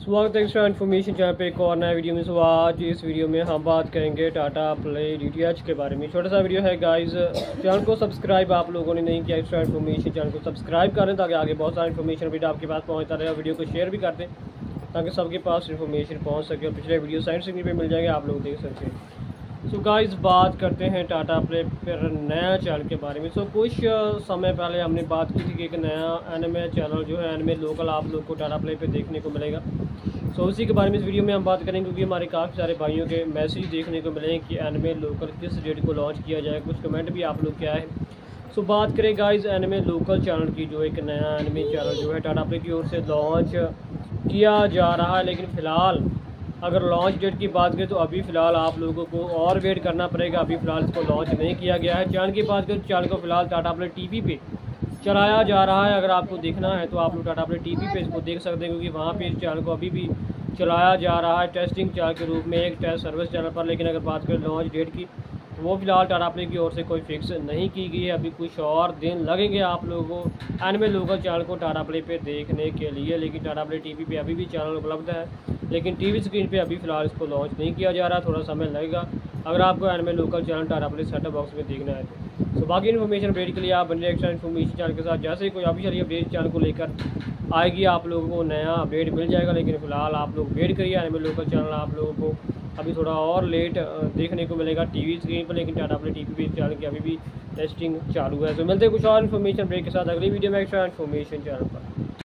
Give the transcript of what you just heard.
سواگت ہے extra information channel پہ ایک اور نیا ویڈیو میں سو آج اس ویڈیو میں ہم بات کریں گے Tata play D T H کے بارے میں چھوٹا سا ویڈیو ہے گائز چینل کو سبسکرائب آپ لوگوں نے نہیں کیا ایکسٹرا انفارمیشن چینل کو سبسکرائب کریں تاکہ آگے بہت سارا انفارمیشن ویڈیو آپ کے پاس پہنچتا رہے ویڈیو کو شیئر بھی کر دیں تاکہ سب کے پاس انفارمیشن پہنچ سکے اور پچھلے ویڈیو سائنس سگنی پہ مل جائیں گے آپ لوگ دیکھ سکتے ہیں سو گائز بات کرتے ہیں ٹاٹا پلے پھر نیا چینل کے بارے میں سو کچھ سمے پہلے ہم نے بات کی تھی کہ ایک نیا اینمے چینل جو ہے اینمے لوکل آپ لوگ کو ٹاٹا پلے پہ دیکھنے کو ملے گا سو اسی کے بارے میں اس ویڈیو میں ہم بات کریں گے کیونکہ ہمارے کافی سارے بھائیوں کے میسیج دیکھنے کو ملے ہیں کہ اینمے لوکل کس ڈیٹ کو لانچ کیا جائے کچھ کمنٹ بھی آپ لوگ کیا ہے سو بات کریں گائز اینمے لوکل چینل کی جو ایک نیا اینمے چینل جو ہے ٹاٹا پلے کی اور سے لانچ کیا جا رہا ہے لیکن فی الحال اگر لانچ ڈیٹ کی بات کریں تو ابھی فی الحال آپ لوگوں کو اور ویٹ کرنا پڑے گا۔ ابھی فی الحال اس کو لانچ نہیں کیا گیا ہے۔ چاند کی بات کریں تو چینل کو فی الحال ٹاٹا پلے ٹی وی پہ چلایا جا رہا ہے۔ اگر آپ کو دیکھنا ہے تو آپ لوگ ٹاٹا پلے ٹی وی پہ اس کو دیکھ سکتے ہیں کیونکہ وہاں پہ اس چینل کو ابھی بھی چلایا جا رہا ہے۔ ٹیسٹنگ چار کے روپ میں ایک ٹیسٹ سروس چینل پر۔ لیکن اگر بات کریں لانچ ڈیٹ کی وہ فی الحال ٹاٹا پلے کی اور سے کوئی فکس نہیں کی گئی ہے۔ ابھی کچھ اور دن لگیں گے آپ لوگوں کو۔ اینوے لوکل چینل کو ٹاٹا پلے پہ دیکھنے کے لیے، لیکن ٹاٹا پلے ٹی وی پہ ابھی بھی چینل اپلبدھ ہے۔ لیکن ٹی وی اسکرین پہ ابھی فی الحال اس کو لانچ نہیں کیا جا رہا، تھوڑا سمے لگے گا۔ اگر آپ کو اینوے local channel Tata play set up box میں دیکھنا ہے تو۔ سو باقی انفارمیشن اپڈیٹ کے لیے آپ بنے ایکسٹرا انفارمیشن چینل کے ساتھ۔ جیسے کوئی آفیشیل اپڈیٹ چینل کو لے کر آئے گی، آپ لوگوں کو نیا اپڈیٹ مل جائے گا۔ لیکن فی الحال آپ لوگ ویٹ کریے اینوے لوکل چینل آپ لوگوں کو ابھی تھوڑا اور لیٹ دیکھنے کو ملے گا ٹی وی اسکرین پر، لیکن ٹاٹا اپنے ٹی وی پہ چینل کی ابھی بھی ٹیسٹنگ چالو ہے۔ تو ملتے ہیں کچھ اور انفارمیشن بریک کے ساتھ، اگلی ویڈیو میں ایکسٹرا انفارمیشن چینل پر۔